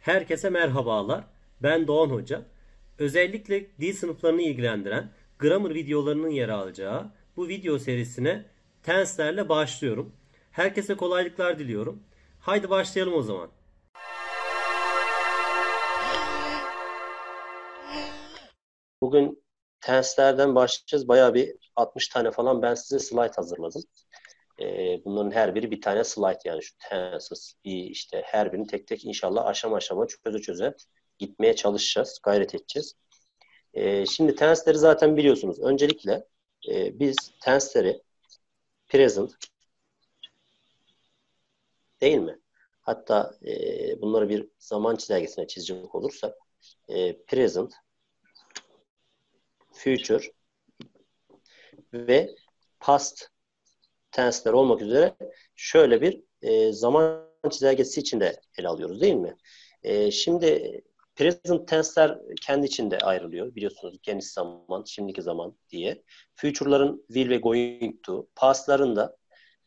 Herkese merhabalar. Ben Doğan Hoca. Özellikle dil sınıflarını ilgilendiren grammar videolarının yer alacağı bu video serisine tense'lerle başlıyorum. Herkese kolaylıklar diliyorum. Haydi başlayalım o zaman. Bugün tense'lerden başlayacağız. Bayağı bir 60 tane falan ben size slide hazırladım. Ee, bunların her biri bir tane slide yani şu tenses işte her birini tek tek inşallah aşama aşama çöze çöze gitmeye çalışacağız, gayret edeceğiz. Ee, şimdi tensleri zaten biliyorsunuz. Öncelikle e, biz tensleri present değil mi? Hatta e, bunları bir zaman çizelgesine çizecek olursak e, present, future ve past tensler olmak üzere şöyle bir e, zaman çizelgesi içinde ele alıyoruz değil mi? E, şimdi present tensler kendi içinde ayrılıyor biliyorsunuz geniş zaman, şimdiki zaman diye. Future'ların will ve going to, past'ların da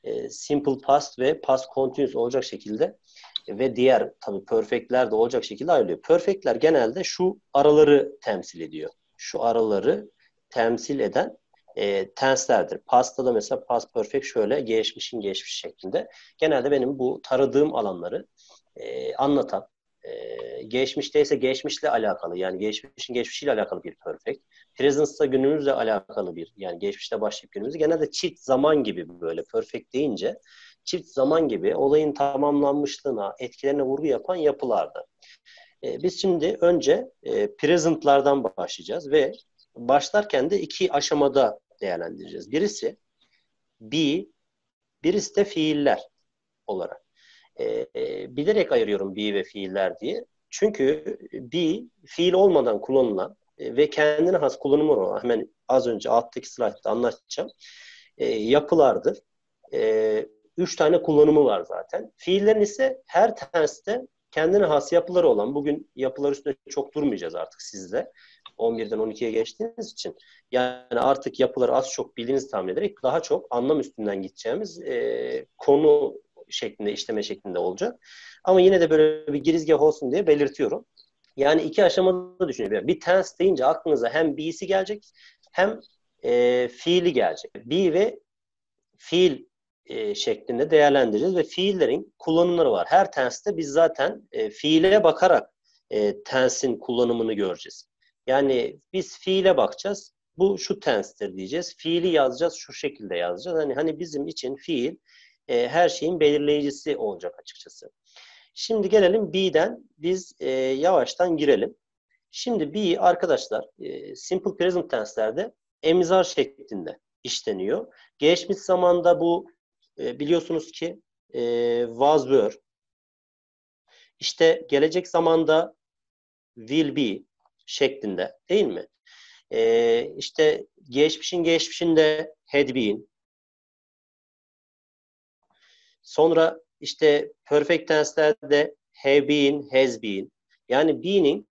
e, simple past ve past continuous olacak şekilde ve diğer tabii perfect'ler de olacak şekilde ayrılıyor. Perfect'ler genelde şu araları temsil ediyor. Şu araları temsil eden e, tenslerdir. Past'ta da mesela past perfect şöyle geçmişin geçmiş şeklinde. Genelde benim bu taradığım alanları e, anlatan, e, geçmişte ise geçmişle alakalı yani geçmişin geçmişiyle alakalı bir perfect. Presence'da günümüzle alakalı bir yani geçmişte başlayıp günümüzü genelde çift zaman gibi böyle perfect deyince çift zaman gibi olayın tamamlanmışlığına, etkilerine vurgu yapan yapılardı. E, biz şimdi önce e, present'lardan başlayacağız ve başlarken de iki aşamada değerlendireceğiz. Birisi be, birisi de fiiller olarak. E, e, bilerek ayırıyorum be ve fiiller diye. Çünkü be fiil olmadan kullanılan e, ve kendine has kullanımı olan hemen az önce alttaki slaytta anlatacağım e, yapılardır. E, üç tane kullanımı var zaten. Fiillerin ise her tenste kendine has yapıları olan, bugün yapılar üstünde çok durmayacağız artık sizde. 11'den 12'ye geçtiğiniz için yani artık yapıları az çok bildiğinizi tahmin ederek daha çok anlam üstünden gideceğimiz e, konu şeklinde, işleme şeklinde olacak. Ama yine de böyle bir girizgah olsun diye belirtiyorum. Yani iki aşamada düşünebilirim. Bir tense deyince aklınıza hem be'si gelecek hem e, fiili gelecek. Be ve fiil e, şeklinde değerlendireceğiz ve fiillerin kullanımları var. Her tenste biz zaten e, fiile bakarak e, tensin kullanımını göreceğiz. Yani biz fiile bakacağız. Bu şu tense'tir diyeceğiz. Fiili yazacağız, şu şekilde yazacağız. Hani hani bizim için fiil e, her şeyin belirleyicisi olacak açıkçası. Şimdi gelelim B'den. Biz e, yavaştan girelim. Şimdi B arkadaşlar e, simple present tense'lerde emizar şeklinde işleniyor. Geçmiş zamanda bu e, biliyorsunuz ki e, was. İşte gelecek zamanda will be şeklinde değil mi? E, işte geçmişin geçmişinde had been. Sonra işte perfect tense'lerde have been, has been. Yani be'nin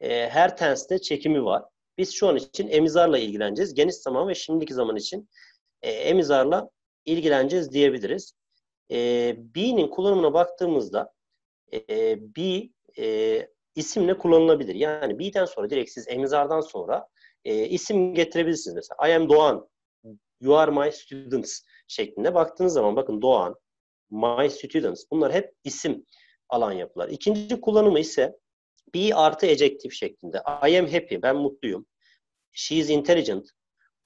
e, her tense'de çekimi var. Biz şu an için emizarla ilgileneceğiz. Geniş zaman ve şimdiki zaman için e, emizarla ilgileneceğiz diyebiliriz. E, be'nin kullanımına baktığımızda e, be e, isimle kullanılabilir. Yani be'den sonra direkt siz emizardan sonra e, isim getirebilirsiniz. Mesela I am Doğan, you are my students şeklinde baktığınız zaman bakın Doğan, my students bunlar hep isim alan yapılar. İkinci kullanımı ise be artı ejective şeklinde. I am happy, ben mutluyum. She is intelligent,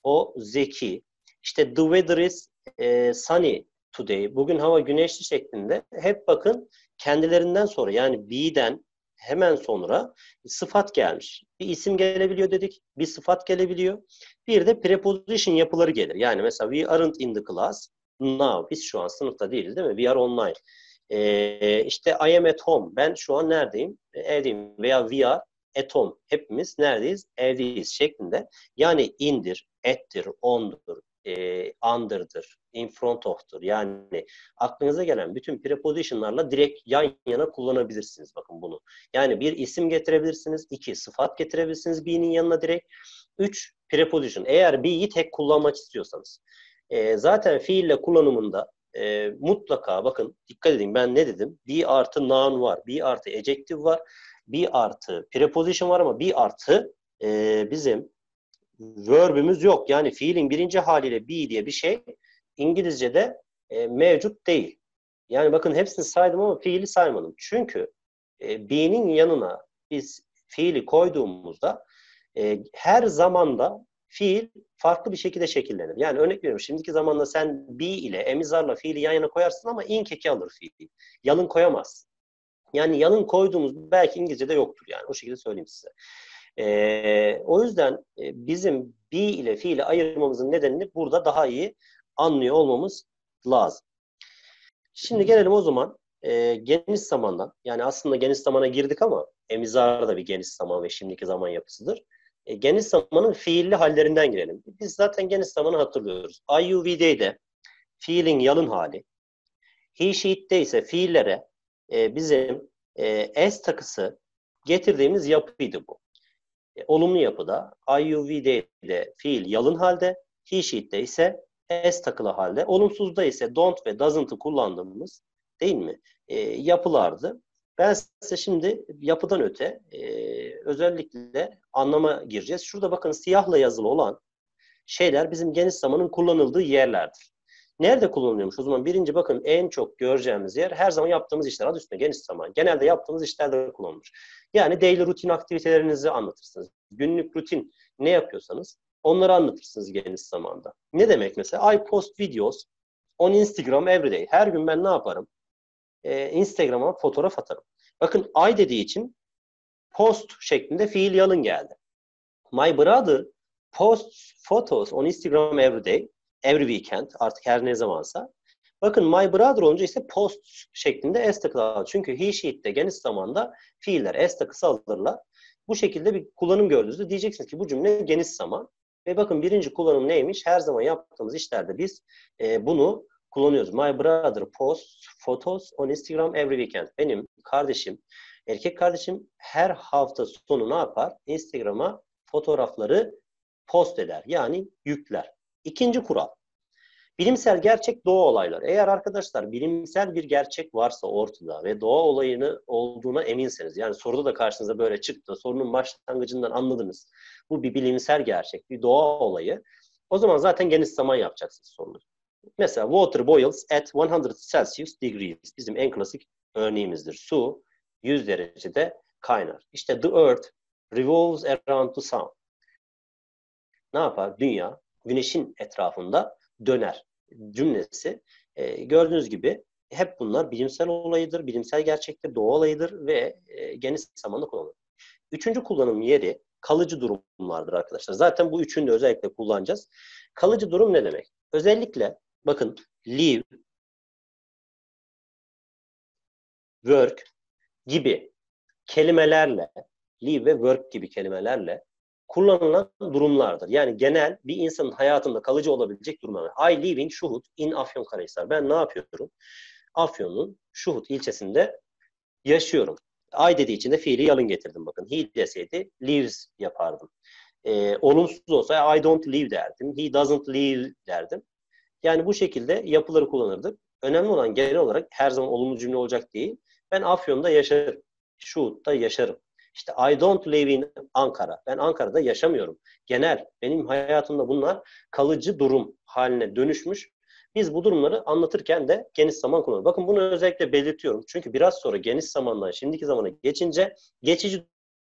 o zeki. İşte the weather is e, sunny today. Bugün hava güneşli şeklinde. Hep bakın kendilerinden sonra yani be'den hemen sonra sıfat gelmiş. Bir isim gelebiliyor dedik, bir sıfat gelebiliyor. Bir de preposition yapıları gelir. Yani mesela we aren't in the class now. Biz şu an sınıfta değiliz değil mi? We are online. Ee, işte I am at home. Ben şu an neredeyim? Evdeyim. Veya we are at home. Hepimiz neredeyiz? Evdeyiz şeklinde. Yani indir, ettir, ondur, e, under'dır, in front of'tur. Yani aklınıza gelen bütün preposition'larla direkt yan yana kullanabilirsiniz bakın bunu. Yani bir isim getirebilirsiniz, iki sıfat getirebilirsiniz be'nin yanına direkt. Üç preposition. Eğer be'yi tek kullanmak istiyorsanız. E, zaten fiille kullanımında e, mutlaka bakın dikkat edin ben ne dedim? Be artı noun var. Be artı adjective var. Be artı preposition var ama be artı e, bizim verb'ümüz yok. Yani fiilin birinci haliyle be diye bir şey İngilizce'de e, mevcut değil. Yani bakın hepsini saydım ama fiili saymadım. Çünkü e, be'nin yanına biz fiili koyduğumuzda e, her zamanda fiil farklı bir şekilde şekillenir. Yani örnek veriyorum şimdiki zamanda sen be ile emizarla fiili yan yana koyarsın ama in keki alır fiil. Yalın koyamaz. Yani yalın koyduğumuz belki İngilizce'de yoktur yani o şekilde söyleyeyim size. E, o yüzden e, bizim be ile fiili ayırmamızın nedenini burada daha iyi anlıyor olmamız lazım. Şimdi gelelim o zaman e, geniş zamandan. Yani aslında geniş zamana girdik ama emizar da bir geniş zaman ve şimdiki zaman yapısıdır. E, geniş zamanın fiilli hallerinden girelim. Biz zaten geniş zamanı hatırlıyoruz. IUV'de fiilin yalın hali. He, she'de ise fiillere e, bizim e, s takısı getirdiğimiz yapıydı bu. E, olumlu yapıda IUV'de de fiil yalın halde, he, she'de ise s takılı halde. Olumsuzda ise don't ve doesn't'ı kullandığımız değil mi? E, yapılardı. Ben size şimdi yapıdan öte e, özellikle anlama gireceğiz. Şurada bakın siyahla yazılı olan şeyler bizim geniş zamanın kullanıldığı yerlerdir. Nerede kullanılıyormuş? O zaman birinci bakın en çok göreceğimiz yer her zaman yaptığımız işler. Adı üstünde geniş zaman. Genelde yaptığımız işlerde kullanılır. Yani daily rutin aktivitelerinizi anlatırsınız. Günlük rutin ne yapıyorsanız onları anlatırsınız geniş zamanda. Ne demek mesela? I post videos on Instagram every day. Her gün ben ne yaparım? e, Instagram'a fotoğraf atarım. Bakın I dediği için post şeklinde fiil yalın geldi. My brother posts photos on Instagram every day, every weekend artık her ne zamansa. Bakın my brother olunca ise post şeklinde s takısı alır. Çünkü he, she'de geniş zamanda fiiller s takısı alırlar. Bu şekilde bir kullanım gördüğünüzde diyeceksiniz ki bu cümle geniş zaman. Ve bakın birinci kullanım neymiş? Her zaman yaptığımız işlerde biz e, bunu kullanıyoruz. My brother posts photos on Instagram every weekend. Benim kardeşim, erkek kardeşim her hafta sonu ne yapar? Instagram'a fotoğrafları post eder. Yani yükler. İkinci kural. Bilimsel gerçek doğa olayları. Eğer arkadaşlar bilimsel bir gerçek varsa ortada ve doğa olayını olduğuna eminseniz, yani soruda da karşınıza böyle çıktı, sorunun başlangıcından anladınız. Bu bir bilimsel gerçek, bir doğa olayı. O zaman zaten geniş zaman yapacaksınız sorunu. Mesela water boils at 100 Celsius degrees. Bizim en klasik örneğimizdir. Su 100 derecede kaynar. İşte the earth revolves around the sun. Ne yapar? Dünya güneşin etrafında döner cümlesi. E, gördüğünüz gibi hep bunlar bilimsel olayıdır, bilimsel gerçektir, doğa olayıdır ve e, geniş zamanda kullanılır. Üçüncü kullanım yeri kalıcı durumlardır arkadaşlar. Zaten bu üçünü de özellikle kullanacağız. Kalıcı durum ne demek? Özellikle Bakın live, work gibi kelimelerle, live ve work gibi kelimelerle kullanılan durumlardır. Yani genel bir insanın hayatında kalıcı olabilecek durumlar. I live in Şuhut in Afyonkarahisar. Ben ne yapıyorum? Afyon'un Şuhut ilçesinde yaşıyorum. I dediği için de fiili yalın getirdim bakın. He deseydi lives yapardım. Ee, olumsuz olsa I don't live derdim. He doesn't live derdim. Yani bu şekilde yapıları kullanırdık. Önemli olan genel olarak her zaman olumlu cümle olacak değil. Ben Afyon'da yaşarım. Şuhut'ta yaşarım. İşte I don't live in Ankara. Ben Ankara'da yaşamıyorum. Genel benim hayatımda bunlar kalıcı durum haline dönüşmüş. Biz bu durumları anlatırken de geniş zaman kullanıyoruz. Bakın bunu özellikle belirtiyorum. Çünkü biraz sonra geniş zamandan şimdiki zamana geçince geçici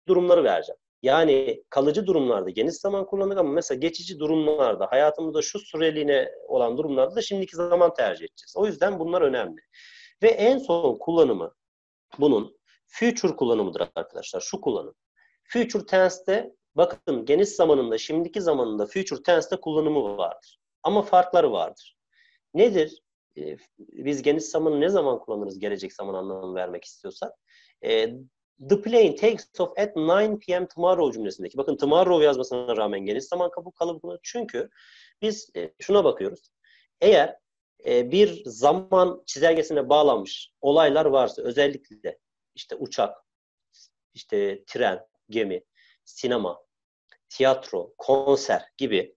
durumları vereceğim. Yani kalıcı durumlarda geniş zaman kullandık ama mesela geçici durumlarda hayatımızda şu süreliğine olan durumlarda da şimdiki zaman tercih edeceğiz. O yüzden bunlar önemli. Ve en son kullanımı bunun future kullanımıdır arkadaşlar. Şu kullanım. Future tense'te bakın geniş zamanında şimdiki zamanında future tense'te kullanımı vardır. Ama farkları vardır. Nedir? Ee, biz geniş zamanı ne zaman kullanırız gelecek zaman anlamı vermek istiyorsak? Ee, The plane takes off at 9 p.m. tomorrow cümlesindeki. Bakın tomorrow yazmasına rağmen geniş zaman kabuk kalıbı. Çünkü biz e, şuna bakıyoruz. Eğer e, bir zaman çizelgesine bağlanmış olaylar varsa özellikle işte uçak, işte tren, gemi, sinema, tiyatro, konser gibi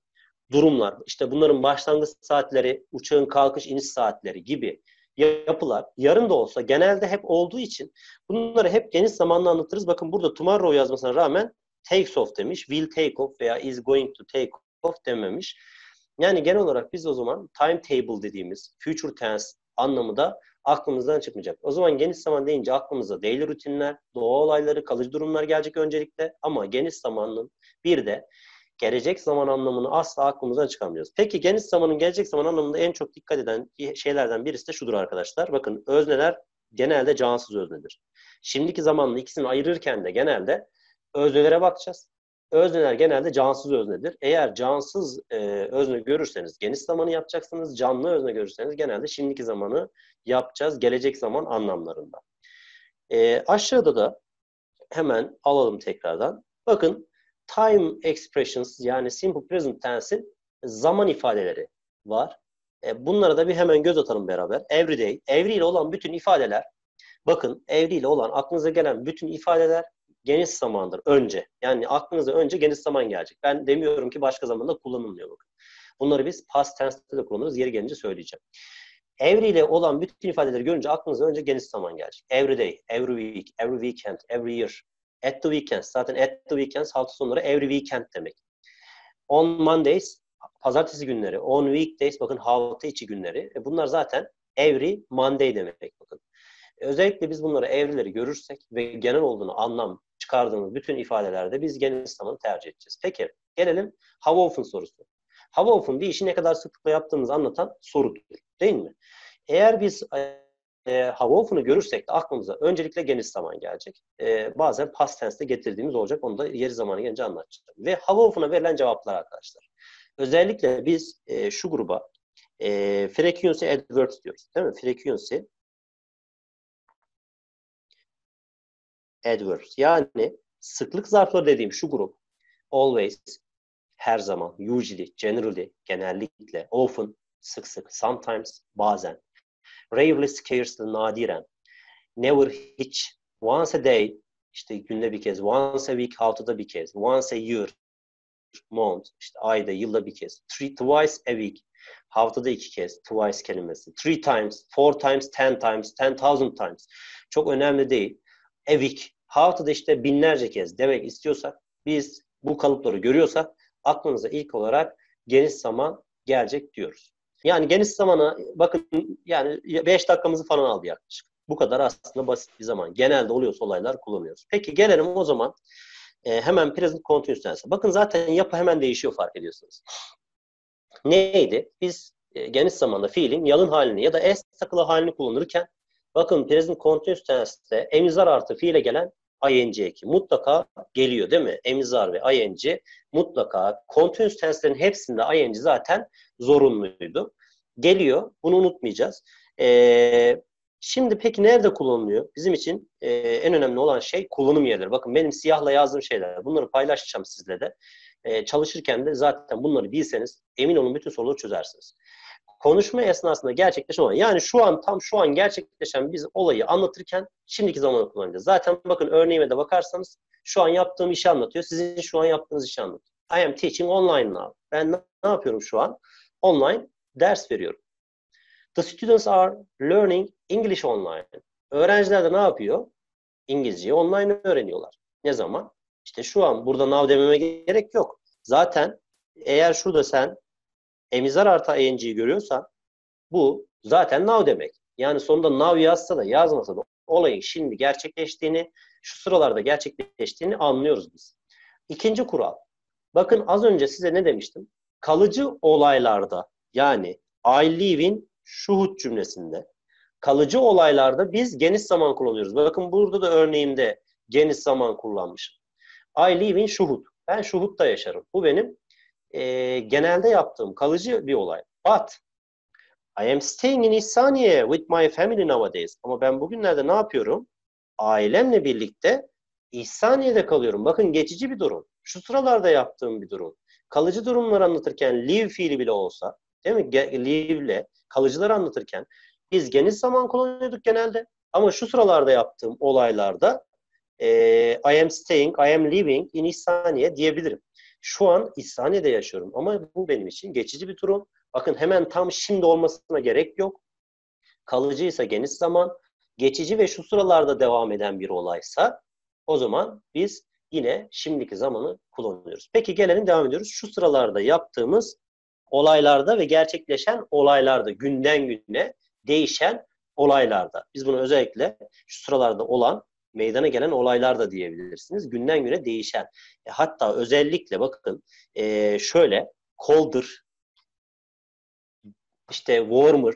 durumlar, işte bunların başlangıç saatleri, uçağın kalkış iniş saatleri gibi yapılar yarın da olsa genelde hep olduğu için bunları hep geniş zamanla anlatırız. Bakın burada tomorrow yazmasına rağmen takes off demiş, will take off veya is going to take off dememiş. Yani genel olarak biz o zaman timetable dediğimiz future tense anlamı da aklımızdan çıkmayacak. O zaman geniş zaman deyince aklımıza daily rutinler, doğa olayları, kalıcı durumlar gelecek öncelikle ama geniş zamanın bir de gelecek zaman anlamını asla aklımızdan çıkarmıyoruz. Peki geniş zamanın gelecek zaman anlamında en çok dikkat eden şeylerden birisi de şudur arkadaşlar. Bakın özneler genelde cansız öznedir. Şimdiki zamanla ikisini ayırırken de genelde öznelere bakacağız. Özneler genelde cansız öznedir. Eğer cansız e, özne görürseniz geniş zamanı yapacaksınız. Canlı özne görürseniz genelde şimdiki zamanı yapacağız. Gelecek zaman anlamlarında. E, aşağıda da hemen alalım tekrardan. Bakın time expressions yani simple present tense'in zaman ifadeleri var. E, bunlara da bir hemen göz atalım beraber. Everyday, every ile olan bütün ifadeler bakın every ile olan aklınıza gelen bütün ifadeler geniş zamandır önce. Yani aklınıza önce geniş zaman gelecek. Ben demiyorum ki başka zamanda kullanılmıyor bakın. Bunları biz past tense'te de kullanırız. Yeri gelince söyleyeceğim. Every ile olan bütün ifadeleri görünce aklınıza önce geniş zaman gelecek. Every day, every week, every weekend, every year. At the weekends. Zaten at the weekends hafta sonları every weekend demek. On Mondays, pazartesi günleri. On weekdays, bakın hafta içi günleri. E bunlar zaten every Monday demek bakın. Özellikle biz bunları evrileri görürsek ve genel olduğunu anlam çıkardığımız bütün ifadelerde biz geniş zamanı tercih edeceğiz. Peki gelelim how often sorusu. How often bir işi ne kadar sıklıkla yaptığımızı anlatan sorudur. Değil mi? Eğer biz e, how often'ı görürsek de aklımıza öncelikle geniş zaman gelecek. E, bazen past tense'de getirdiğimiz olacak. Onu da yeri zamanı gelince anlatacağım. Ve how often'a verilen cevaplar arkadaşlar. Özellikle biz e, şu gruba e, frequency adverbs diyoruz. Değil mi? Frequency adverbs. Yani sıklık zarfları dediğim şu grup. Always, her zaman, usually, generally, genellikle, often, sık sık, sometimes, bazen, rarely, scarcely, nadiren, never, hiç, once a day, işte günde bir kez, once a week, haftada bir kez, once a year, month, işte ayda, yılda bir kez, three, twice a week, haftada iki kez, twice kelimesi, three times, four times, ten times, ten thousand times. Çok önemli değil. A week, haftada işte binlerce kez demek istiyorsak, biz bu kalıpları görüyorsak aklınıza ilk olarak geniş zaman gelecek diyoruz. Yani geniş zamana bakın yani 5 dakikamızı falan aldı yaklaşık. Bu kadar aslında basit bir zaman. Genelde oluyorsa olaylar kullanıyoruz. Peki gelelim o zaman e, hemen present continuous tense. Bakın zaten yapı hemen değişiyor fark ediyorsunuz. Neydi? Biz e, geniş zamanda fiilin yalın halini ya da es takılı halini kullanırken bakın present continuous tense'te emizar artı fiile gelen ing eki mutlaka geliyor değil mi? Emizar ve ing mutlaka continuous tense'lerin hepsinde ing zaten zorunluydu. Geliyor. Bunu unutmayacağız. Ee, şimdi peki nerede kullanılıyor? Bizim için e, en önemli olan şey kullanım yerleri. Bakın benim siyahla yazdığım şeyler. Bunları paylaşacağım sizle de. E, çalışırken de zaten bunları bilseniz emin olun bütün soruları çözersiniz konuşma esnasında gerçekleşen olan yani şu an tam şu an gerçekleşen biz olayı anlatırken şimdiki zamanı kullanacağız. Zaten bakın örneğime de bakarsanız şu an yaptığım işi anlatıyor. Sizin şu an yaptığınız işi anlatıyor. I am teaching online now. Ben ne, yapıyorum şu an? Online ders veriyorum. The students are learning English online. Öğrenciler de ne yapıyor? İngilizceyi online öğreniyorlar. Ne zaman? İşte şu an burada now dememe gerek yok. Zaten eğer şurada sen emizar artı ing'yi görüyorsan bu zaten now demek. Yani sonunda now yazsa da yazmasa da olayın şimdi gerçekleştiğini, şu sıralarda gerçekleştiğini anlıyoruz biz. İkinci kural. Bakın az önce size ne demiştim? Kalıcı olaylarda yani I live in şuhut cümlesinde kalıcı olaylarda biz geniş zaman kullanıyoruz. Bakın burada da örneğimde geniş zaman kullanmışım. I live in şuhut. Ben şuhutta yaşarım. Bu benim e, genelde yaptığım kalıcı bir olay. But I am staying in İhsaniye with my family nowadays. Ama ben bugünlerde ne yapıyorum? Ailemle birlikte İhsaniye'de kalıyorum. Bakın geçici bir durum. Şu sıralarda yaptığım bir durum. Kalıcı durumları anlatırken live fiili bile olsa, değil mi? Live'le kalıcıları anlatırken biz geniş zaman kullanıyorduk genelde. Ama şu sıralarda yaptığım olaylarda e, I am staying, I am living in İhsaniye diyebilirim. Şu an İhsaniye'de yaşıyorum ama bu benim için geçici bir durum. Bakın hemen tam şimdi olmasına gerek yok. Kalıcıysa geniş zaman, geçici ve şu sıralarda devam eden bir olaysa o zaman biz yine şimdiki zamanı kullanıyoruz. Peki gelelim devam ediyoruz. Şu sıralarda yaptığımız olaylarda ve gerçekleşen olaylarda, günden güne değişen olaylarda. Biz bunu özellikle şu sıralarda olan, meydana gelen olaylar da diyebilirsiniz. Günden güne değişen. E, hatta özellikle bakın e, şöyle colder, işte warmer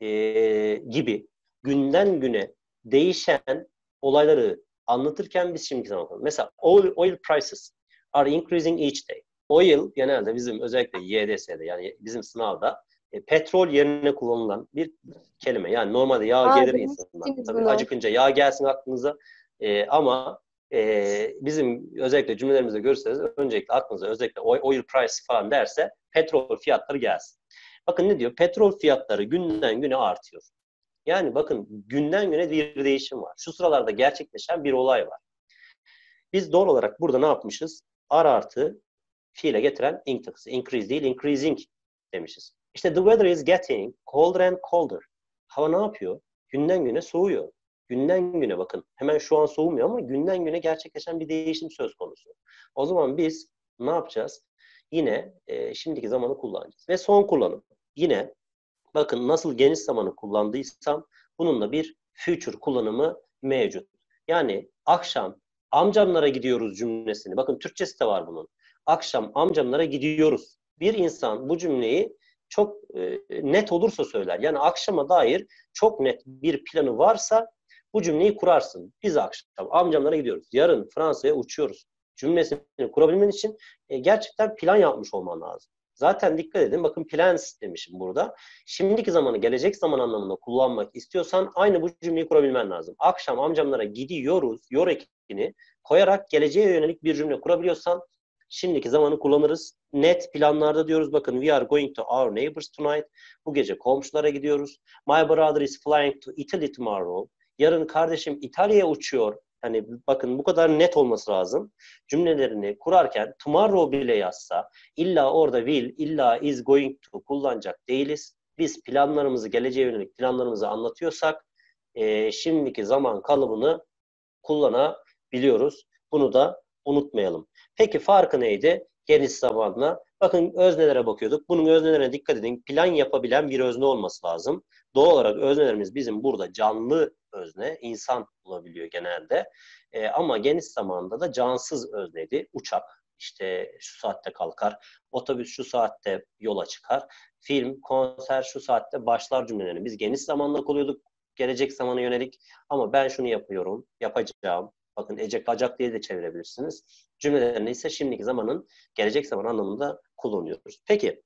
e, gibi günden güne değişen olayları anlatırken biz şimdi zaman Mesela oil, oil prices are increasing each day. Oil genelde bizim özellikle YDS'de yani bizim sınavda e, petrol yerine kullanılan bir kelime. Yani normalde yağ Aa, gelir insanlar. Tabii acıkınca yağ gelsin aklınıza. E, ama e, bizim özellikle cümlelerimizde görürseniz öncelikle aklınıza özellikle oil price falan derse petrol fiyatları gelsin. Bakın ne diyor? Petrol fiyatları günden güne artıyor. Yani bakın günden güne bir değişim var. Şu sıralarda gerçekleşen bir olay var. Biz doğal olarak burada ne yapmışız? Ar artı fiile getiren ing takısı. Increase değil, increasing demişiz. İşte the weather is getting colder and colder. Hava ne yapıyor? Günden güne soğuyor. Günden güne bakın. Hemen şu an soğumuyor ama günden güne gerçekleşen bir değişim söz konusu. O zaman biz ne yapacağız? Yine e, şimdiki zamanı kullanacağız. Ve son kullanım. Yine bakın nasıl geniş zamanı kullandıysam bunun da bir future kullanımı mevcut. Yani akşam amcamlara gidiyoruz cümlesini. Bakın Türkçesi de var bunun. Akşam amcamlara gidiyoruz. Bir insan bu cümleyi çok e, net olursa söyler. Yani akşama dair çok net bir planı varsa bu cümleyi kurarsın. Biz akşam amcamlara gidiyoruz. Yarın Fransa'ya uçuyoruz. Cümlesini kurabilmen için e, gerçekten plan yapmış olman lazım. Zaten dikkat edin bakın plans demişim burada. Şimdiki zamanı gelecek zaman anlamında kullanmak istiyorsan aynı bu cümleyi kurabilmen lazım. Akşam amcamlara gidiyoruz, yor ekini koyarak geleceğe yönelik bir cümle kurabiliyorsan şimdiki zamanı kullanırız. Net planlarda diyoruz bakın we are going to our neighbors tonight. Bu gece komşulara gidiyoruz. My brother is flying to Italy tomorrow. Yarın kardeşim İtalya'ya uçuyor. Hani bakın bu kadar net olması lazım. Cümlelerini kurarken tomorrow bile yazsa illa orada will, illa is going to kullanacak değiliz. Biz planlarımızı, geleceğe yönelik planlarımızı anlatıyorsak e, şimdiki zaman kalıbını kullanabiliyoruz. Bunu da unutmayalım. Peki farkı neydi? Geniş zamanla. Bakın öznelere bakıyorduk. Bunun öznelerine dikkat edin. Plan yapabilen bir özne olması lazım. Doğal olarak öznelerimiz bizim burada canlı özne, insan olabiliyor genelde. E, ama geniş zamanda da cansız özneydi. Uçak, işte şu saatte kalkar, otobüs şu saatte yola çıkar, film, konser şu saatte başlar cümlelerini. Biz geniş zamanla kuruyorduk, gelecek zamana yönelik ama ben şunu yapıyorum, yapacağım. Bakın ecek bacak diye de çevirebilirsiniz. Cümlelerini ise şimdiki zamanın gelecek zaman anlamında kullanıyoruz. Peki,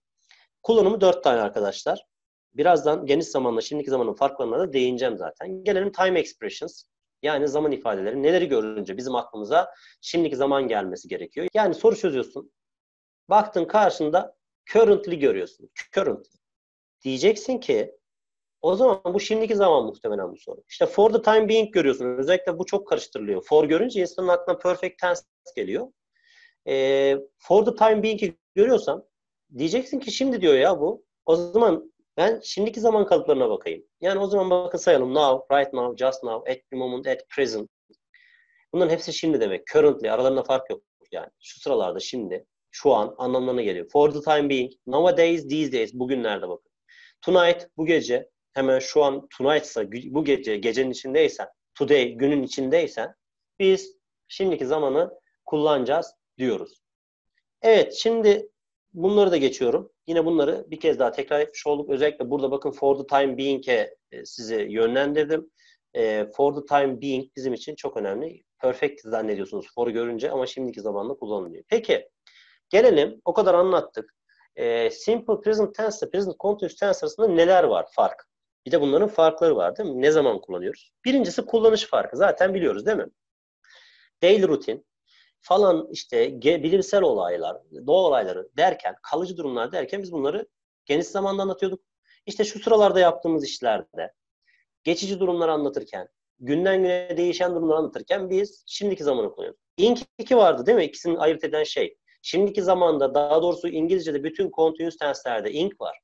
kullanımı dört tane arkadaşlar. Birazdan geniş zamanla şimdiki zamanın farklarına da değineceğim zaten. Gelelim time expressions. Yani zaman ifadeleri. Neleri görünce bizim aklımıza şimdiki zaman gelmesi gerekiyor. Yani soru çözüyorsun. Baktın karşında currently görüyorsun. Currently. Diyeceksin ki o zaman bu şimdiki zaman muhtemelen bu soru. İşte for the time being görüyorsun. Özellikle bu çok karıştırılıyor. For görünce insanın aklına perfect tense geliyor. E, for the time being'i görüyorsan diyeceksin ki şimdi diyor ya bu. O zaman ben şimdiki zaman kalıplarına bakayım. Yani o zaman bakın sayalım. Now, right now, just now, at the moment, at present. Bunların hepsi şimdi demek. Currently. Aralarında fark yok. Yani şu sıralarda şimdi, şu an anlamlarına geliyor. For the time being. Nowadays, these days. Bugünlerde bakın. Tonight, bu gece. Hemen şu an tonight ise bu gece, gecenin içindeysen, today, günün içindeysen biz şimdiki zamanı kullanacağız diyoruz. Evet, şimdi bunları da geçiyorum. Yine bunları bir kez daha tekrar etmiş olduk. Özellikle burada bakın for the time being'e e, sizi yönlendirdim. E, for the time being bizim için çok önemli. Perfect zannediyorsunuz for'u görünce ama şimdiki zamanla kullanılıyor. Peki gelelim o kadar anlattık. E, simple present tense ile present continuous tense arasında neler var fark? Bir de bunların farkları var değil mi? Ne zaman kullanıyoruz? Birincisi kullanış farkı. Zaten biliyoruz değil mi? Daily routine, falan işte bilimsel olaylar, doğa olayları derken, kalıcı durumlar derken biz bunları geniş zamanda anlatıyorduk. İşte şu sıralarda yaptığımız işlerde, geçici durumları anlatırken, günden güne değişen durumları anlatırken biz şimdiki zamanı kullanıyoruz. İlk iki vardı değil mi? İkisini ayırt eden şey. Şimdiki zamanda daha doğrusu İngilizce'de bütün continuous tense'lerde ink var.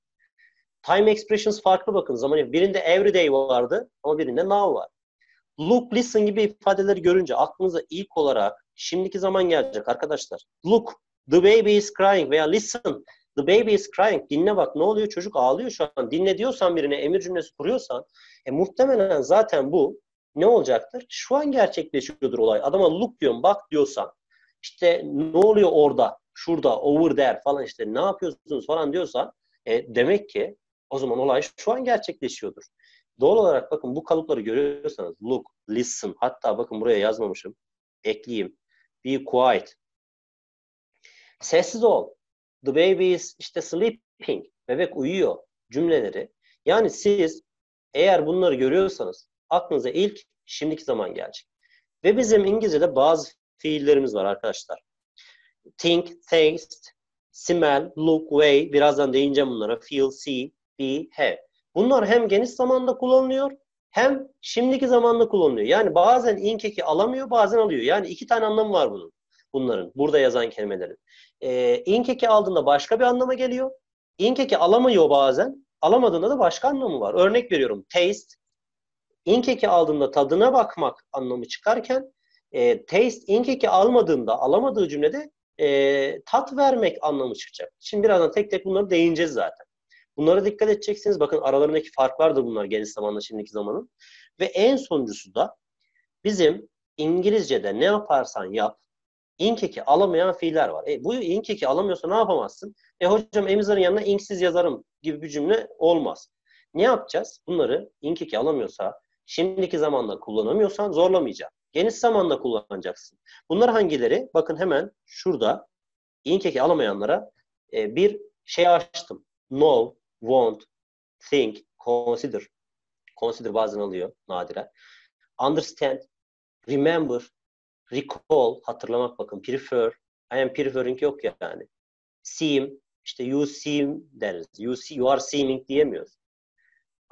Time expressions farklı bakın. Zaman birinde everyday vardı ama birinde now var. Look, listen gibi ifadeleri görünce aklınıza ilk olarak şimdiki zaman gelecek arkadaşlar. Look, the baby is crying veya listen, the baby is crying. Dinle bak ne oluyor çocuk ağlıyor şu an. Dinle diyorsan birine emir cümlesi kuruyorsan e, muhtemelen zaten bu ne olacaktır? Şu an gerçekleşiyordur olay. Adama look diyorum bak diyorsan işte ne oluyor orada, şurada, over there falan işte ne yapıyorsunuz falan diyorsan e, demek ki o zaman olay şu an gerçekleşiyordur. Doğal olarak bakın bu kalıpları görüyorsanız look, listen hatta bakın buraya yazmamışım. Ekleyeyim. Be quiet. Sessiz ol. The baby is işte sleeping. Bebek uyuyor cümleleri. Yani siz eğer bunları görüyorsanız aklınıza ilk şimdiki zaman gelecek. Ve bizim İngilizce'de bazı fiillerimiz var arkadaşlar. Think, taste, smell, look, weigh. Birazdan değineceğim bunlara. Feel, see, be, have. Bunlar hem geniş zamanda kullanılıyor hem şimdiki zamanda kullanılıyor. Yani bazen inkeki alamıyor bazen alıyor. Yani iki tane anlamı var bunun. Bunların burada yazan kelimelerin. Ee, inkeki aldığında başka bir anlama geliyor. İnkeki alamıyor bazen. Alamadığında da başka anlamı var. Örnek veriyorum. Taste. İnkeki aldığında tadına bakmak anlamı çıkarken e, taste inkeki almadığında alamadığı cümlede e, tat vermek anlamı çıkacak. Şimdi birazdan tek tek bunları değineceğiz zaten. Bunlara dikkat edeceksiniz. Bakın aralarındaki farklar da bunlar geniş zamanla şimdiki zamanın. Ve en sonuncusu da bizim İngilizce'de ne yaparsan yap inkeki alamayan fiiller var. E, bu inkeki alamıyorsa ne yapamazsın? E hocam emizlerin yanına inksiz yazarım gibi bir cümle olmaz. Ne yapacağız? Bunları inkeki alamıyorsa şimdiki zamanda kullanamıyorsan zorlamayacağım. Geniş zamanda kullanacaksın. Bunlar hangileri? Bakın hemen şurada inkeki alamayanlara e, bir şey açtım. Know, want, think, consider. Consider bazen alıyor nadiren. Understand, remember, recall, hatırlamak bakın, prefer. I am preferring yok yani. Seem, işte you seem deriz. You, see, you are seeming diyemiyoruz.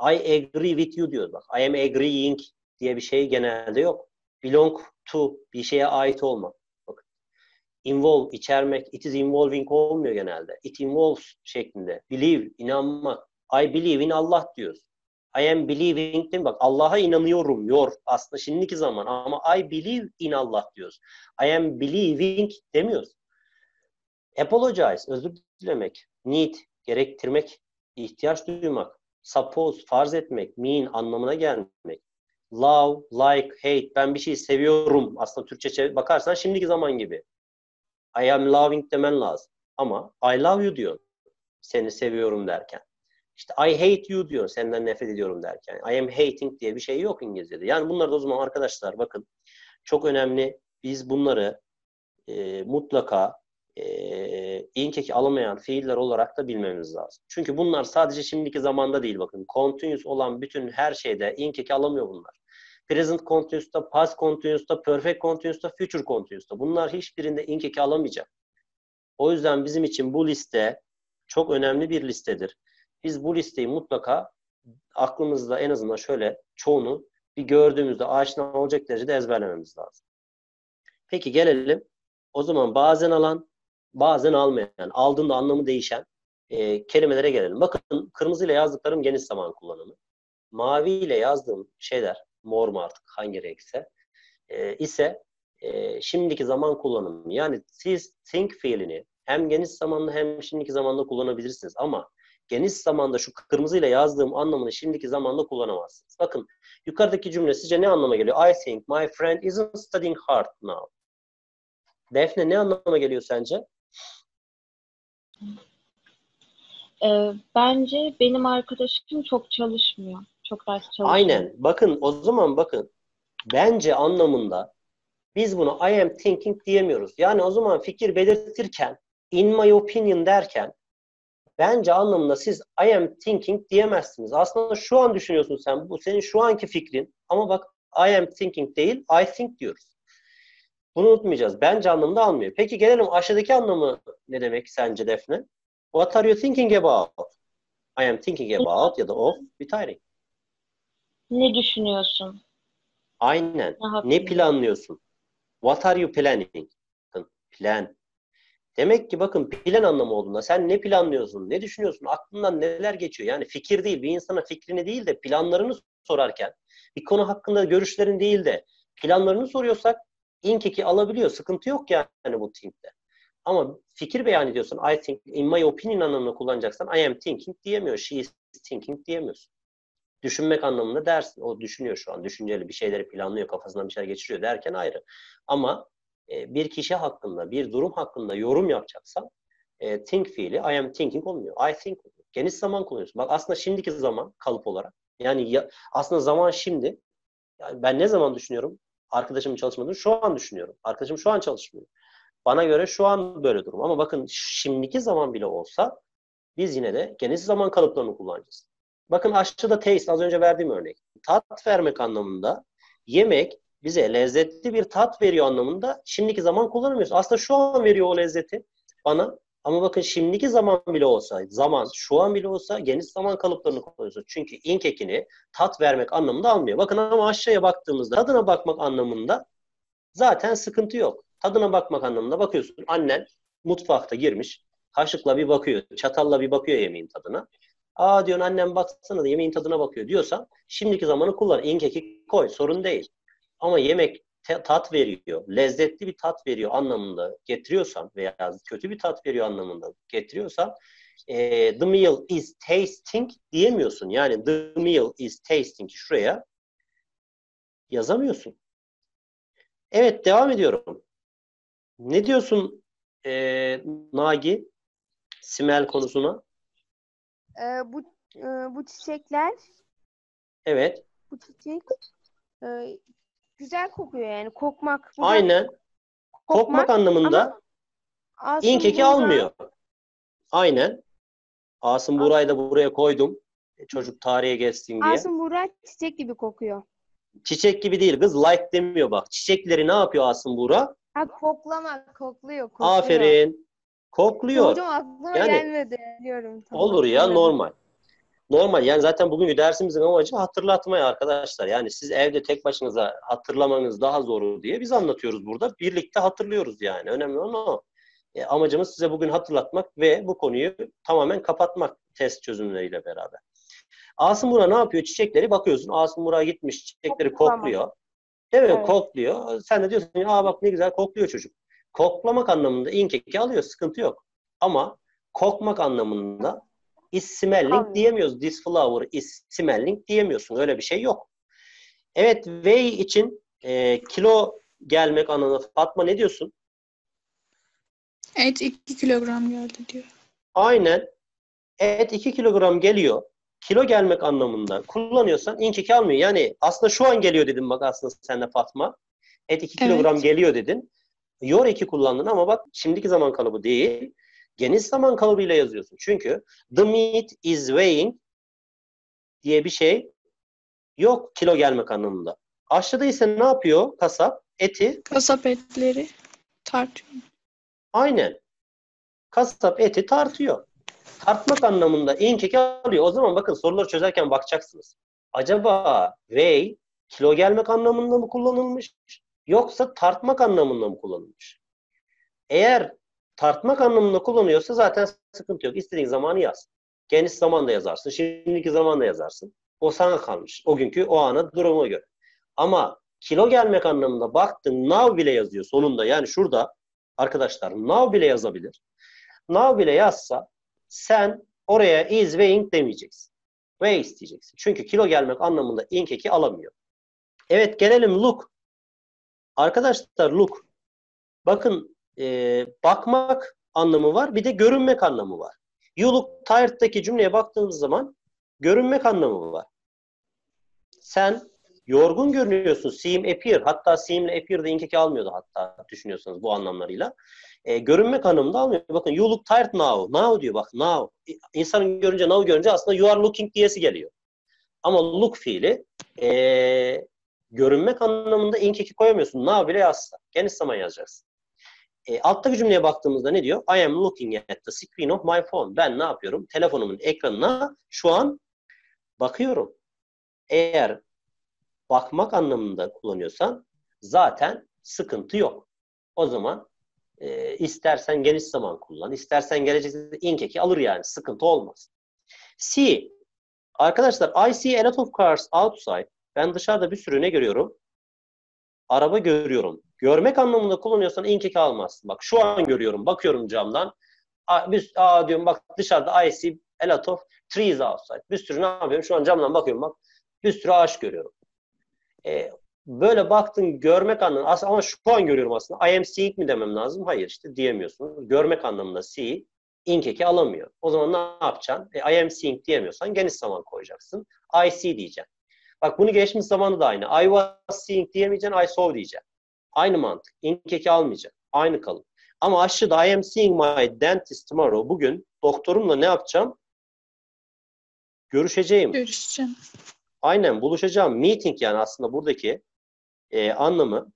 I agree with you diyoruz bak. I am agreeing diye bir şey genelde yok. Belong to, bir şeye ait olmak involve, içermek, it is involving olmuyor genelde. It involves şeklinde. Believe, inanmak. I believe in Allah diyoruz. I am believing değil mi? Bak Allah'a inanıyorum yor aslında şimdiki zaman ama I believe in Allah diyoruz. I am believing demiyoruz. Apologize, özür dilemek. Need, gerektirmek, ihtiyaç duymak. Suppose, farz etmek. Mean, anlamına gelmek. Love, like, hate. Ben bir şey seviyorum. Aslında Türkçe bakarsan şimdiki zaman gibi. I am loving demen lazım. Ama I love you diyor. Seni seviyorum derken. İşte I hate you diyor. Senden nefret ediyorum derken. I am hating diye bir şey yok İngilizce'de. Yani bunlar da o zaman arkadaşlar bakın çok önemli. Biz bunları e, mutlaka e, inkeki alamayan fiiller olarak da bilmemiz lazım. Çünkü bunlar sadece şimdiki zamanda değil bakın. Continuous olan bütün her şeyde inkeki alamıyor bunlar present continuous'ta, past continuous'ta, perfect continuous'ta, future continuous'ta. Bunlar hiçbirinde ink eki alamayacak. O yüzden bizim için bu liste çok önemli bir listedir. Biz bu listeyi mutlaka aklımızda en azından şöyle çoğunu bir gördüğümüzde aşina olacak derecede ezberlememiz lazım. Peki gelelim. O zaman bazen alan, bazen almayan, aldığında anlamı değişen e, kelimelere gelelim. Bakın kırmızıyla yazdıklarım geniş zaman kullanımı. Maviyle yazdığım şeyler mor mu artık hangi renkse e, ise e, şimdiki zaman kullanımı. Yani siz think fiilini hem geniş zamanlı hem şimdiki zamanda kullanabilirsiniz ama geniş zamanda şu kırmızıyla yazdığım anlamını şimdiki zamanda kullanamazsınız. Bakın yukarıdaki cümle sizce ne anlama geliyor? I think my friend isn't studying hard now. Defne ne anlama geliyor sence? Ee, bence benim arkadaşım çok çalışmıyor çok ders çalışıyor. Aynen. Bakın o zaman bakın. Bence anlamında biz bunu I am thinking diyemiyoruz. Yani o zaman fikir belirtirken in my opinion derken bence anlamında siz I am thinking diyemezsiniz. Aslında şu an düşünüyorsun sen. Bu senin şu anki fikrin. Ama bak I am thinking değil I think diyoruz. Bunu unutmayacağız. Bence anlamında almıyor. Peki gelelim aşağıdaki anlamı ne demek sence Defne? What are you thinking about? I am thinking about ya da of retiring. Ne düşünüyorsun? Aynen. Ne, ne planlıyorsun? What are you planning? Plan. Demek ki bakın plan anlamı olduğunda sen ne planlıyorsun, ne düşünüyorsun, aklından neler geçiyor? Yani fikir değil, bir insana fikrini değil de planlarını sorarken, bir konu hakkında görüşlerin değil de planlarını soruyorsak inkeki alabiliyor. Sıkıntı yok yani bu think'te. Ama fikir beyan ediyorsan I think, in my opinion anlamında kullanacaksan I am thinking diyemiyor. She is thinking diyemiyorsun. Düşünmek anlamında dersin. O düşünüyor şu an. Düşünceli bir şeyleri planlıyor. Kafasından bir şeyler geçiriyor derken ayrı. Ama e, bir kişi hakkında, bir durum hakkında yorum yapacaksan e, think fiili I am thinking olmuyor. I think oluyor. Geniş zaman kullanıyorsun. Bak aslında şimdiki zaman kalıp olarak. Yani ya, aslında zaman şimdi. Yani ben ne zaman düşünüyorum? Arkadaşımın çalışmadığını şu an düşünüyorum. Arkadaşım şu an çalışmıyor. Bana göre şu an böyle durum. Ama bakın şimdiki zaman bile olsa biz yine de geniş zaman kalıplarını kullanacağız. Bakın aşçıda taste az önce verdiğim örnek. Tat vermek anlamında yemek bize lezzetli bir tat veriyor anlamında şimdiki zaman kullanamıyoruz. Aslında şu an veriyor o lezzeti bana. Ama bakın şimdiki zaman bile olsa, zaman şu an bile olsa geniş zaman kalıplarını kullanıyoruz. Çünkü ink ekini tat vermek anlamında almıyor. Bakın ama aşağıya baktığımızda tadına bakmak anlamında zaten sıkıntı yok. Tadına bakmak anlamında bakıyorsun. Annen mutfakta girmiş. Kaşıkla bir bakıyor. Çatalla bir bakıyor yemeğin tadına. Aa diyorsun annem baksana da yemeğin tadına bakıyor diyorsan şimdiki zamanı kullan. İnkeki koy. Sorun değil. Ama yemek tat veriyor, lezzetli bir tat veriyor anlamında getiriyorsan veya kötü bir tat veriyor anlamında getiriyorsan e, the meal is tasting diyemiyorsun. Yani the meal is tasting şuraya yazamıyorsun. Evet devam ediyorum. Ne diyorsun e, Nagi Simel konusuna? Ee, bu e, bu çiçekler Evet. bu çiçek e, güzel kokuyor yani kokmak. Burada Aynen. Kokmak, anlamında Asım ink eki burada- almıyor. Aynen. Asım Buray'ı da buraya koydum. E, Çocuk tarihe geçsin diye. Asım Buğra çiçek gibi kokuyor. Çiçek gibi değil kız. Like demiyor bak. Çiçekleri ne yapıyor Asım Buğra? Ha koklamak, kokluyor, kokluyor. Aferin. Kokluyor. Hocam aklıma Yani- gelmedi. Biliyorum. Tamam, Olur ya normal. Normal yani zaten bugünkü dersimizin amacı hatırlatmaya arkadaşlar. Yani siz evde tek başınıza hatırlamanız daha zor diye biz anlatıyoruz burada. Birlikte hatırlıyoruz yani. Önemli olan o. E, amacımız size bugün hatırlatmak ve bu konuyu tamamen kapatmak test çözümleriyle beraber. Asım Burak ne yapıyor? Çiçekleri bakıyorsun. Asım Burak gitmiş çiçekleri kokluyor. Değil mi? Evet. Kokluyor. Sen de diyorsun ya "Aa bak ne güzel kokluyor çocuk. Koklamak anlamında inkeki alıyor. Sıkıntı yok. Ama kokmak anlamında is smelling Almıyor. diyemiyoruz. This flower is smelling diyemiyorsun. Öyle bir şey yok. Evet weigh için e, kilo gelmek anlamında Fatma ne diyorsun? Et 2 kilogram geldi diyor. Aynen. Et 2 kilogram geliyor. Kilo gelmek anlamında kullanıyorsan inkeki almıyor. Yani aslında şu an geliyor dedim bak aslında sen de Fatma. Et 2 Evet. kilogram geliyor dedin. 2 kullandın ama bak şimdiki zaman kalıbı değil. Geniş zaman kalıbıyla yazıyorsun. Çünkü the meat is weighing diye bir şey yok kilo gelmek anlamında. Aşağıda ise ne yapıyor kasap? Eti Kasap etleri tartıyor. Aynen. Kasap eti tartıyor. Tartmak anlamında inkeki alıyor. O zaman bakın soruları çözerken bakacaksınız. Acaba weigh kilo gelmek anlamında mı kullanılmış? Yoksa tartmak anlamında mı kullanılmış? Eğer tartmak anlamında kullanıyorsa zaten sıkıntı yok. İstediğin zamanı yaz. Geniş zaman da yazarsın. Şimdiki zaman da yazarsın. O sana kalmış. O günkü o ana duruma göre. Ama kilo gelmek anlamında baktın now bile yazıyor sonunda. Yani şurada arkadaşlar now bile yazabilir. Now bile yazsa sen oraya is weighing demeyeceksin. Weighs diyeceksin. Çünkü kilo gelmek anlamında ink eki alamıyor. Evet gelelim look. Arkadaşlar look. Bakın e, bakmak anlamı var. Bir de görünmek anlamı var. You look tired'daki cümleye baktığımız zaman görünmek anlamı var. Sen yorgun görünüyorsun. Seem appear. Hatta seem ile appear da ink eki almıyordu hatta düşünüyorsanız bu anlamlarıyla. E, görünmek anlamında almıyor. Bakın you look tired now. Now diyor bak now. İnsanın görünce now görünce aslında you are looking diyesi geliyor. Ama look fiili e, görünmek anlamında ink eki koyamıyorsun. Now bile yazsa. Geniş zaman yazacaksın. E, alttaki cümleye baktığımızda ne diyor? I am looking at the screen of my phone. Ben ne yapıyorum? Telefonumun ekranına şu an bakıyorum. Eğer bakmak anlamında kullanıyorsan zaten sıkıntı yok. O zaman E, istersen geniş zaman kullan. istersen gelecekte ink eki alır yani. Sıkıntı olmaz. C. Arkadaşlar I see a lot of cars outside. Ben dışarıda bir sürü ne görüyorum? Araba görüyorum. Görmek anlamında kullanıyorsan ink eki almazsın. Bak şu an görüyorum. Bakıyorum camdan. Aa, aa diyorum bak dışarıda I see a lot of trees outside. Bir sürü ne yapıyorum? Şu an camdan bakıyorum bak. Bir sürü ağaç görüyorum. Ee, böyle baktın görmek anlamında aslında ama şu an görüyorum aslında. I am seeing mi demem lazım? Hayır işte diyemiyorsun. Görmek anlamında see ink eki alamıyor. O zaman ne yapacaksın? E, I am seeing diyemiyorsan geniş zaman koyacaksın. I see diyeceksin. Bak bunu geçmiş zamanı da aynı. I was seeing diyemeyeceksin. I saw diyeceksin. Aynı mantık. ink eki almayacaksın. Aynı kalın. Ama aşağıda I am seeing my dentist tomorrow. Bugün doktorumla ne yapacağım? Görüşeceğim. Görüşeceğim. Aynen buluşacağım. Meeting yani aslında buradaki e, anlamı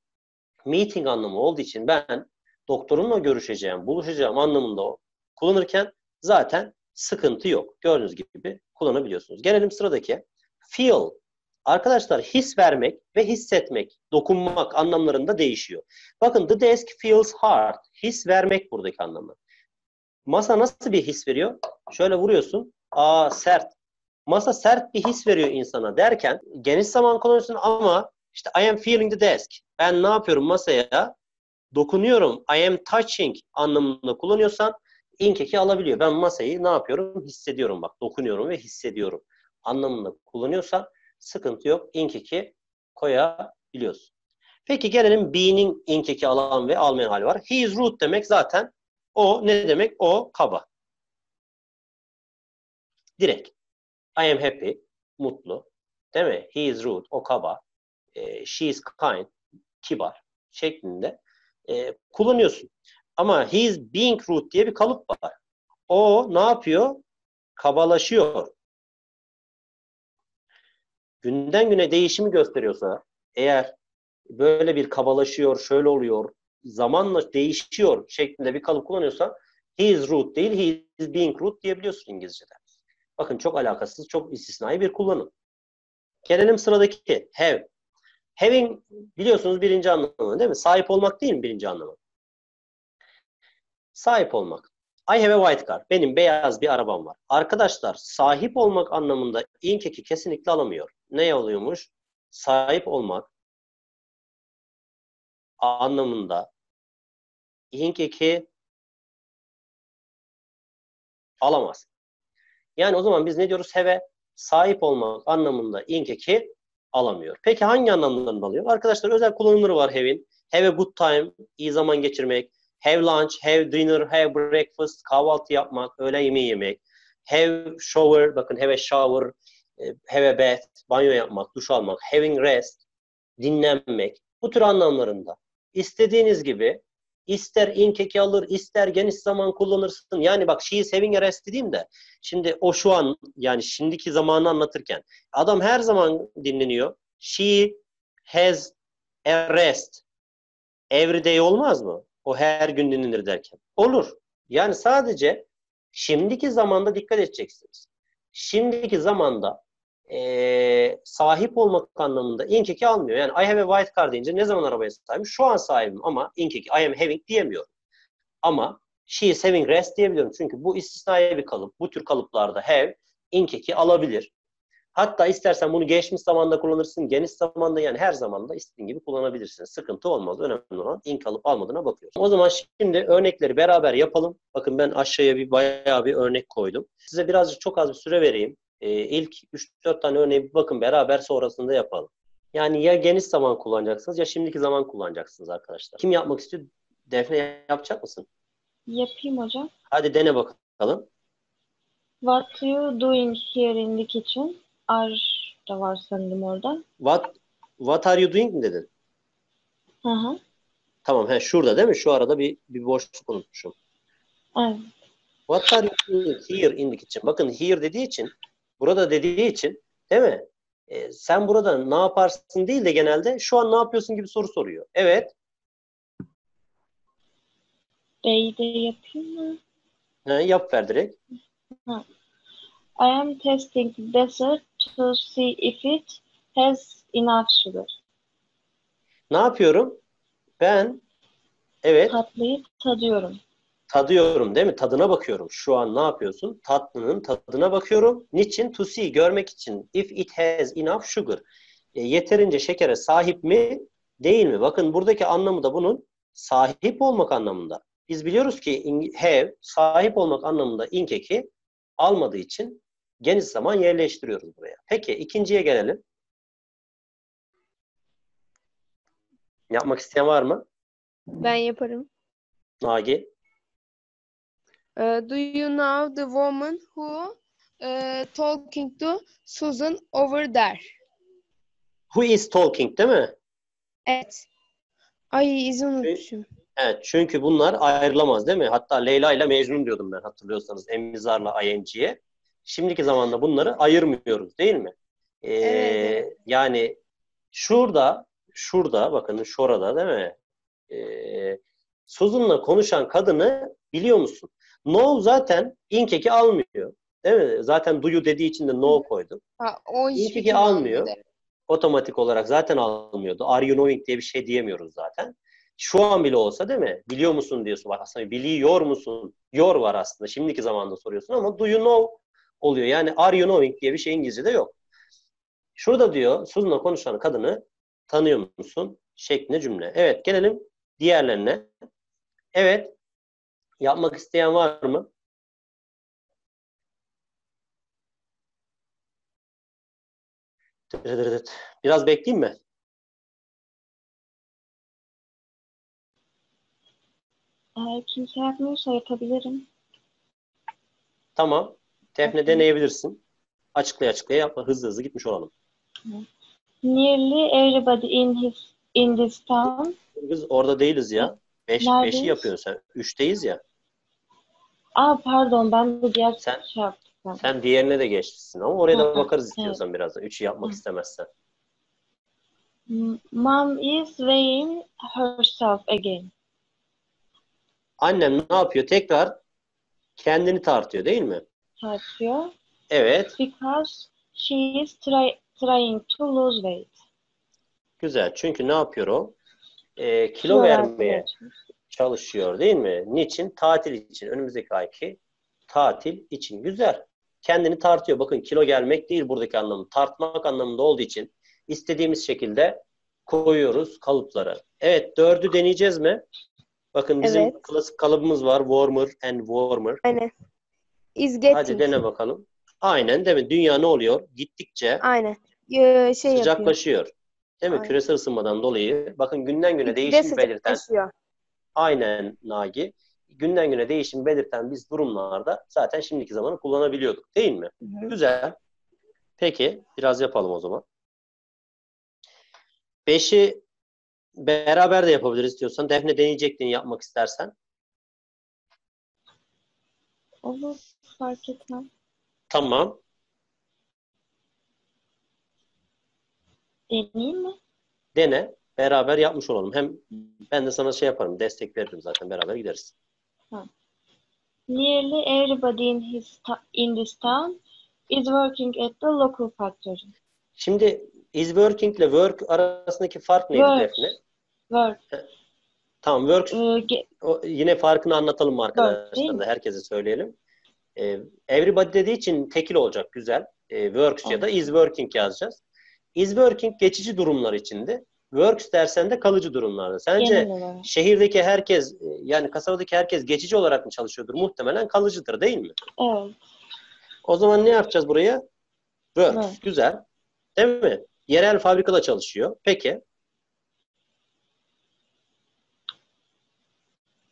meeting anlamı olduğu için ben doktorumla görüşeceğim, buluşacağım anlamında o kullanırken zaten sıkıntı yok. Gördüğünüz gibi kullanabiliyorsunuz. Gelelim sıradaki. Feel. Arkadaşlar his vermek ve hissetmek, dokunmak anlamlarında değişiyor. Bakın the desk feels hard. His vermek buradaki anlamı. Masa nasıl bir his veriyor? Şöyle vuruyorsun. Aa sert. Masa sert bir his veriyor insana derken geniş zaman kullanıyorsun ama işte I am feeling the desk. Ben ne yapıyorum masaya? Dokunuyorum. I am touching anlamında kullanıyorsan ink eki alabiliyor. Ben masayı ne yapıyorum? Hissediyorum bak. Dokunuyorum ve hissediyorum. Anlamında kullanıyorsan sıkıntı yok. Ink eki koyabiliyorsun. Peki gelelim be'nin ink eki alan ve almayan hali var. He is rude demek zaten o ne demek? O kaba. Direkt. I am happy. Mutlu. Değil mi? He is rude. O kaba. E, she is kind. Kibar. Şeklinde e, kullanıyorsun. Ama he is being rude diye bir kalıp var. O ne yapıyor? Kabalaşıyor. Günden güne değişimi gösteriyorsa eğer böyle bir kabalaşıyor, şöyle oluyor, zamanla değişiyor şeklinde bir kalıp kullanıyorsan he is rude değil, he is being rude diyebiliyorsun İngilizce'de. Bakın çok alakasız, çok istisnai bir kullanım. Gelelim sıradaki have. Having biliyorsunuz birinci anlamı değil mi? Sahip olmak değil mi birinci anlamı? Sahip olmak. I have a white car. Benim beyaz bir arabam var. Arkadaşlar sahip olmak anlamında ink eki kesinlikle alamıyor. Ne oluyormuş? Sahip olmak anlamında ink eki alamaz. Yani o zaman biz ne diyoruz? Have sahip olmak anlamında ink eki alamıyor. Peki hangi anlamlarını alıyor? Arkadaşlar özel kullanımları var have'in. Have a good time, iyi zaman geçirmek. Have lunch, have dinner, have breakfast, kahvaltı yapmak, öğle yemeği yemek. Have shower, bakın have a shower, e, have a bath, banyo yapmak, duş almak. Having rest, dinlenmek. Bu tür anlamlarında. İstediğiniz gibi ister ink eki alır, ister geniş zaman kullanırsın. Yani bak is having a rest dediğimde şimdi o şu an yani şimdiki zamanı anlatırken adam her zaman dinleniyor. She has a rest. Every day olmaz mı? O her gün dinlenir derken. Olur. Yani sadece şimdiki zamanda dikkat edeceksiniz. Şimdiki zamanda e, sahip olmak anlamında ink eki almıyor. Yani I have a white car deyince ne zaman arabaya sahibim? Şu an sahibim ama ink eki I am having diyemiyorum. Ama she is having rest diyebiliyorum. Çünkü bu istisnai bir kalıp. Bu tür kalıplarda have ink eki alabilir. Hatta istersen bunu geçmiş zamanda kullanırsın, geniş zamanda yani her zamanda istediğin gibi kullanabilirsin. Sıkıntı olmaz. Önemli olan ink alıp almadığına bakıyorsun. O zaman şimdi örnekleri beraber yapalım. Bakın ben aşağıya bir bayağı bir örnek koydum. Size birazcık çok az bir süre vereyim. Ee, ilk 3-4 tane örneği bir bakın beraber sonrasında yapalım. Yani ya geniş zaman kullanacaksınız ya şimdiki zaman kullanacaksınız arkadaşlar. Kim yapmak istiyor? Defne yapacak mısın? Yapayım hocam. Hadi dene bakalım. What you doing here in the kitchen? Are da var sanırım orada. What What are you doing mi dedin? Hı hı. Tamam, he, şurada değil mi? Şu arada bir, bir boşluk unutmuşum. Evet. What are you doing here in the kitchen? Bakın here dediği için, burada dediği için değil mi? Ee, sen burada ne yaparsın değil de genelde şu an ne yapıyorsun gibi soru soruyor. Evet. B'yi de yapayım mı? He, yap ver direkt. I am testing the dessert to see if it has enough sugar. Ne yapıyorum? Ben Evet. Tatlıyı tadıyorum. Tadıyorum değil mi? Tadına bakıyorum. Şu an ne yapıyorsun? Tatlının tadına bakıyorum. Niçin? To see, görmek için. If it has enough sugar. E, yeterince şekere sahip mi? Değil mi? Bakın buradaki anlamı da bunun sahip olmak anlamında. Biz biliyoruz ki in- have, sahip olmak anlamında ink eki almadığı için geniş zaman yerleştiriyoruz buraya. Peki ikinciye gelelim. Yapmak isteyen var mı? Ben yaparım. Nagi. Ee, do you know the woman who e, talking to Susan over there? Who is talking değil mi? Evet. Ay izin unutmuşum. Evet çünkü bunlar ayrılamaz değil mi? Hatta Leyla ile Mecnun diyordum ben hatırlıyorsanız emizarla ing'ye. Şimdiki zamanda bunları ayırmıyoruz değil mi? Ee, Evet. Yani şurada, şurada bakın şurada değil mi? Ee, Susan'la konuşan kadını biliyor musun? No zaten inkeki almıyor. Değil mi? Zaten duyu dediği için de no koydum. Ha, o İyi hiçbir ki türlü almıyor. almadı. Otomatik olarak zaten almıyordu. Are you knowing diye bir şey diyemiyoruz zaten. Şu an bile olsa değil mi? Biliyor musun diyorsun. Bak aslında biliyor musun? Your var aslında. Şimdiki zamanda soruyorsun ama do you know oluyor. Yani are you knowing diye bir şey İngilizce'de yok. Şurada diyor Susan'la konuşan kadını tanıyor musun? Şeklinde cümle. Evet gelelim diğerlerine. Evet. Yapmak isteyen var mı? Biraz bekleyeyim mi? Eğer kimse yapmıyorsa yapabilirim. Tamam. Okey. deneyebilirsin. Açıklaya açıklaya yapma. Hızlı hızlı gitmiş olalım. Nearly everybody in his in this town Biz orada değiliz ya. Beş, Neredeyiz? beşi yapıyorsun sen. Üçteyiz ya. Aa pardon ben de diğer Sen- şey yaptım. Sen diğerine de geçmişsin ama oraya da hı, bakarız istiyorsan birazdan. Üçü yapmak istemezsen. Mom is weighing herself again. Annem ne yapıyor? Tekrar kendini tartıyor değil mi? Tartıyor. Evet. Because she is try, trying to lose weight. Güzel. Çünkü ne yapıyor o? Ee, kilo Kilo vermeye çalışıyor. çalışıyor değil mi? Niçin? Tatil için. Önümüzdeki ayki tatil için. Güzel. Kendini tartıyor. Bakın kilo gelmek değil buradaki anlamı. Tartmak anlamında olduğu için istediğimiz şekilde koyuyoruz kalıpları. Evet dördü deneyeceğiz mi? Bakın bizim Evet. klasik kalıbımız var. Warmer and warmer. Aynen. Is getting. Hadi dene bakalım. Aynen değil mi? Dünya ne oluyor? Gittikçe Aynen. Ee, şey yapıyor. sıcaklaşıyor. Değil mi? Aynen. Küresel ısınmadan dolayı bakın günden güne Gitgide değişim belirten aynen Nagi. Günden güne değişim belirten biz durumlarda zaten şimdiki zamanı kullanabiliyorduk değil mi? Hı hı. Güzel. Peki biraz yapalım o zaman. Beşi beraber de yapabiliriz istiyorsan. Defne deneyecektin yapmak istersen. Olur fark etmem. Tamam. Deneyeyim mi? Dene. Beraber yapmış olalım. Hem ben de sana şey yaparım. Destek veririm zaten. Beraber gideriz. Nearly everybody in his in this town is working at the local factory. Şimdi is working ile work arasındaki fark neydi Work. Defne? Work. Tamam work Ee, O, yine farkını anlatalım arkadaşlar da herkese söyleyelim. Ee, everybody dediği için tekil olacak güzel. Ee, works ya da is working yazacağız. Is working geçici durumlar içindi. Works dersen de kalıcı durumlarda. Sence şehirdeki herkes e, yani kasabadaki herkes geçici olarak mı çalışıyordur? Muhtemelen kalıcıdır değil mi? Evet. O zaman ne yapacağız buraya? Works. Evet. Güzel. Değil mi? Yerel fabrikada çalışıyor. Peki.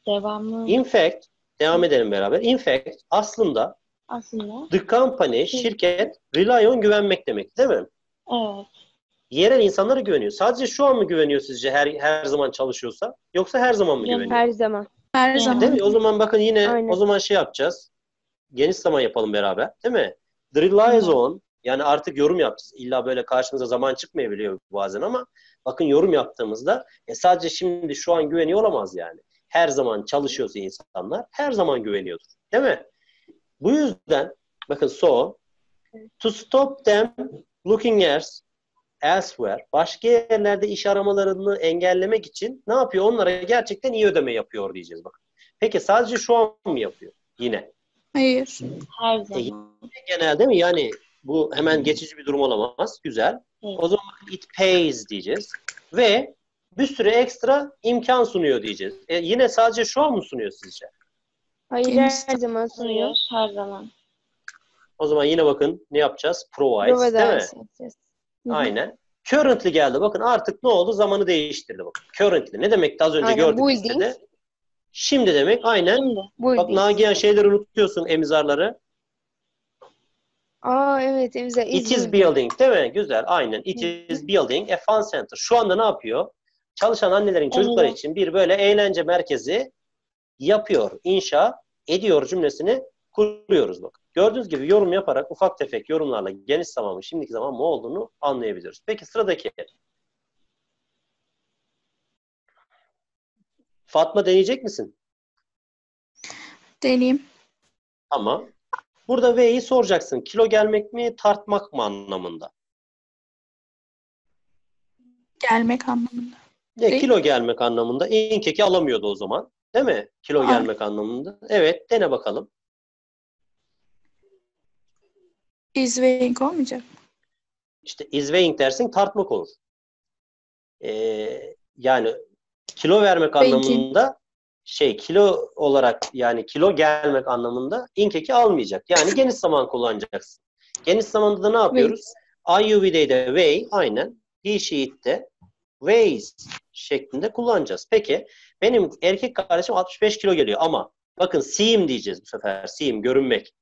Devamlı In fact, devam edelim beraber. In fact, aslında aslında. The company, şirket, rely on güvenmek demek değil mi? Evet. Yerel insanlara güveniyor. Sadece şu an mı güveniyor sizce her her zaman çalışıyorsa? Yoksa her zaman mı güveniyor? Her zaman. Her Yani. zaman. Değil mi? O zaman bakın yine Aynen. o zaman şey yapacağız. Geniş zaman yapalım beraber. Değil mi? The relies on yani artık yorum yapacağız. İlla böyle karşımıza zaman çıkmayabiliyor bazen ama bakın yorum yaptığımızda e, sadece şimdi şu an güveniyor olamaz yani. Her zaman çalışıyorsa insanlar her zaman güveniyordur. Değil mi? Bu yüzden bakın so to stop them looking elsewhere başka yerlerde iş aramalarını engellemek için ne yapıyor? Onlara gerçekten iyi ödeme yapıyor diyeceğiz bak. Peki sadece şu an mı yapıyor? Yine. Hayır. Her E, zaman. genelde mi? Yani bu hemen geçici bir durum olamaz. Güzel. Evet. O zaman it pays diyeceğiz. Ve bir sürü ekstra imkan sunuyor diyeceğiz. E, yine sadece şu an mı sunuyor sizce? Hayır her zaman sunuyor. Her zaman. O zaman yine bakın ne yapacağız? Provides değil mi? Yapacağız. Aynen. Currently geldi. Bakın artık ne oldu? Zamanı değiştirdi bakın. Currently. Ne demekti az önce Aynen, gördük bu biz ilginç. de. Şimdi demek aynen. Şimdi. Bu Bak. Nagihan şeyleri unutuyorsun emizarları. Aa evet güzel. It is building değil mi? Güzel. Aynen. It is building a fun center. Şu anda ne yapıyor? Çalışan annelerin çocukları Evet. için bir böyle eğlence merkezi yapıyor, inşa ediyor cümlesini kuruyoruz bak. Gördüğünüz gibi yorum yaparak ufak tefek yorumlarla geniş zamanın şimdiki zaman ne olduğunu anlayabiliyoruz. Peki sıradaki. Fatma deneyecek misin? Deneyeyim. Ama burada V'yi soracaksın. Kilo gelmek mi, tartmak mı anlamında? Gelmek anlamında. Ne Değil. kilo gelmek anlamında. İnkeki alamıyordu o zaman. Değil mi? Kilo Aa. gelmek anlamında. Evet, dene bakalım. Is weighing olmayacak. İşte is weighing dersin tartmak olur. Ee, yani kilo vermek anlamında şey kilo olarak yani kilo gelmek anlamında inkeki almayacak. Yani geniş zaman kullanacaksın. Geniş zamanda da ne yapıyoruz? IUV'de weigh aynen. He, she, it'te weighs şeklinde kullanacağız. Peki benim erkek kardeşim 65 kilo geliyor ama bakın seem diyeceğiz bu sefer. Seem görünmek.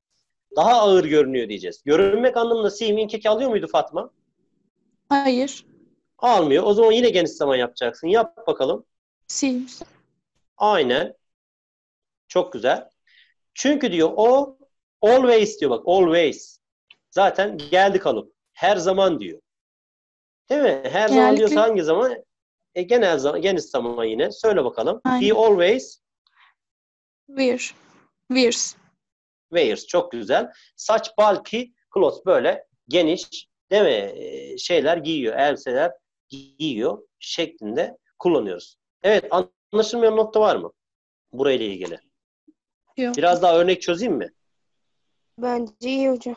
Daha ağır görünüyor diyeceğiz. Görünmek anlamında seem inkeki alıyor muydu Fatma? Hayır. Almıyor. O zaman yine geniş zaman yapacaksın. Yap bakalım. Seems. Aynen. Çok güzel. Çünkü diyor o always diyor bak always. Zaten geldi kalıp. Her zaman diyor. Değil mi? Her zaman Genellikle- diyorsa hangi zaman? E, genel zaman, geniş zaman yine. Söyle bakalım. Aynen. He always Wear. Wears. wears. Çok güzel. Saç bulky clothes böyle geniş değil mi? E, şeyler giyiyor. Elbiseler giyiyor şeklinde kullanıyoruz. Evet anlaşılmayan nokta var mı? Burayla ilgili. Yok. Biraz daha örnek çözeyim mi? Bence iyi hocam.